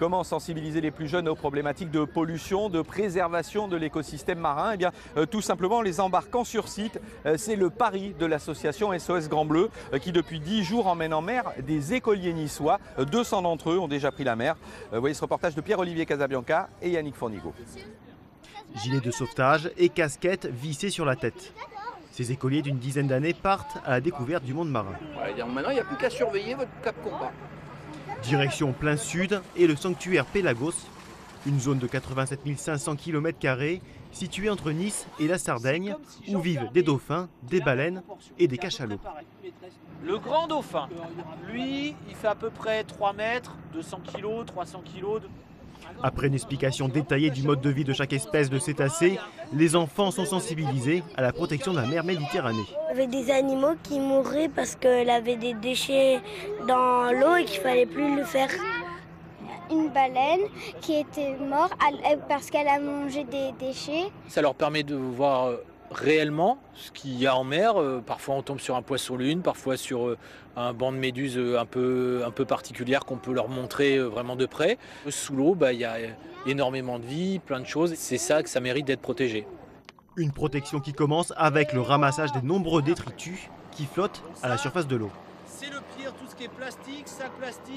Comment sensibiliser les plus jeunes aux problématiques de pollution, de préservation de l'écosystème marin? Eh bien, euh, tout simplement en les embarquant sur site. Euh, C'est le pari de l'association SOS Grand Bleu euh, qui, depuis 10 jours, emmène en mer des écoliers niçois. Euh, 200 d'entre eux ont déjà pris la mer. Vous voyez ce reportage de Pierre-Olivier Casabianca et Yannick Fournigo. Gilet de sauvetage et casquette vissée sur la tête. Ces écoliers d'une dizaine d'années partent à la découverte du monde marin. Maintenant, il n'y a plus qu'à surveiller votre cap compas. Direction plein sud et le sanctuaire Pélagos, une zone de 87 500 km située entre Nice et la Sardaigne, où vivent des dauphins, des baleines et des cachalots. Le grand dauphin, lui, il fait à peu près 3 mètres, 200 kg, 300 kg. Après une explication détaillée du mode de vie de chaque espèce de cétacé, les enfants sont sensibilisés à la protection de la mer Méditerranée. Il y avait des animaux qui mouraient parce qu'elle avait des déchets dans l'eau et qu'il fallait plus le faire. Une baleine qui était morte parce qu'elle a mangé des déchets. Ça leur permet de voir euh, réellement ce qu'il y a en mer. Euh, Parfois on tombe sur un poisson lune, parfois sur euh, un banc de méduses euh, un peu, un peu particulière qu'on peut leur montrer euh, vraiment de près. Sous l'eau, bah, il y a énormément de vie, plein de choses. C'est ça que ça mérite d'être protégé. Une protection qui commence avec le ramassage des nombreux détritus qui flottent à la surface de l'eau. C'est le pire, tout ce qui est plastique, sac plastique.